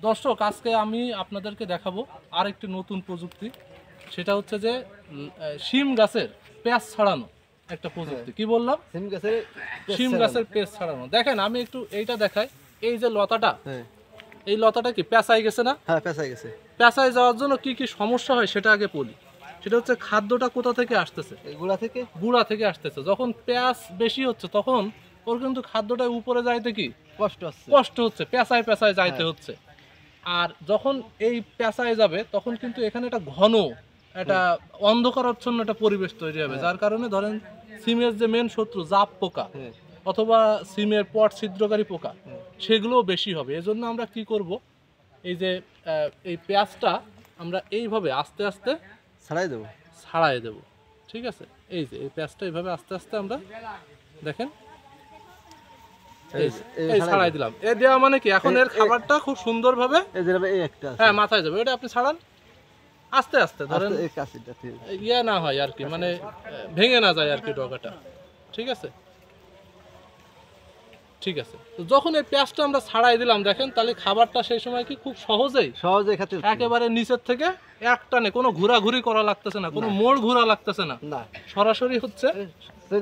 দর্শক আজকে আমি আপনাদেরকে দেখাবো আরেকটি নতুন প্রযুক্তি। সেটা হচ্ছে যে শিম গাছের পেঁয়াজ ছাড়ানো একটা প্রযুক্তি। কি বললাম? সিম গাছের শিম গাছের পেঁয়াজ ছাড়ানো। দেখেন আমি একটু এইটা দেখাই। এই যে লতাটা হ্যাঁ। এই লতাটা কি পেঁচাই গেছে না? হ্যাঁ পেঁচাই গেছে। পেঁচায় যাওয়ার জন্য কি কি সমস্যা হয় সেটা আগে বলি। সেটা হচ্ছে খাদ্যটা কোথা থেকে আসতেছে? গুড়া থেকে? গুঁড়া থেকে আসতেছে। যখন পেঁয়াজ বেশি হচ্ছে তখন ওর কিন্তু খাদ্যটা উপরে যাইতে কি? কষ্ট হচ্ছে। কষ্ট হচ্ছে পেঁচায় পেঁচায় যাইতে হচ্ছে। আর যখন এই পেঁচায় যাবে তখন কিন্তু এখানে একটা ঘন একটা অন্ধকারাচ্ছন্ন একটা পরিবেশ তৈরি হবে যার কারণে ধরেন সিমের যে মেন শত্রু জাপ পোকা হ্যাঁ। অথবা সিমের পট ছিদ্রকারী পোকা হুম। সেগুলোও বেশি হবে। এজন্য আমরা কি করব এই যে এই পেঁয়াজটা আমরা এইভাবে আস্তে আস্তে ছাড়াই দেবো। ছাড়াই দেব ঠিক আছে? এই যে এই পেঁয়াজটা এইভাবে আস্তে আস্তে আমরা দেখেন এই ছাড়াই দিলাম। এ দেওয়া মানে কি? এখন এর খাবারটা খুব সুন্দরভাবে হ্যাঁ মাথায় যাবে। এটা আপনি ছাড়ান। আস্তে আস্তে ধরেন। ইয়ে না হয় আর কি মানে ভেঙে না যায় আর কি ডগাটা। ঠিক আছে? ঠিক আছে। তো যখন এই পেঁয়াজটা আমরা ছাড়াই দিলাম দেখেন তাহলে খাবারটা সেই সময় কি খুব সহজেই সহজে খেতে একেবারে নিচের থেকে এক টানে কোনো ঘোরাঘুরি করা লাগতেছে না কোনো মোড় ঘোরা লাগতেছে না। সরাসরি হচ্ছে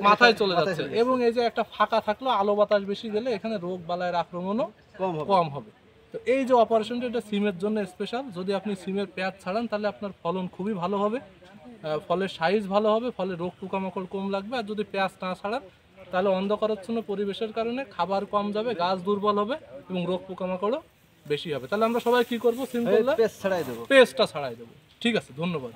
মাথায় চলে যাচ্ছে। এবং এই যে একটা ফাঁকা থাকল আলো বাতাস বেশি গেলে এখানে রোগ বালায়ের আক্রমণও কম হবে। কম হবে। তো এই যে অপারেশনটা এটা সিমের জন্য স্পেশাল যদি আপনি সিমের পেঁয়াজ ছাড়ান তাহলে আপনার ফলন খুবই ভালো হবে। ফলের সাইজ ভালো হবে ফলে রোগ পোকামাকড় কম লাগবে। আর যদি পেঁয়াজ না ছাড়ান তাহলে অন্ধকারাচ্ছন্ন পরিবেশের কারণে খাবার কম যাবে গাছ দুর্বল হবে এবং রোগ পোকামাকড়ও বেশি হবে। তাহলে আমরা সবাই কি করব? সিম করলে পেস্ট ছাড়াই দেবো। পেস্টটা ছাড়াই দেবো। ঠিক আছে ধন্যবাদ।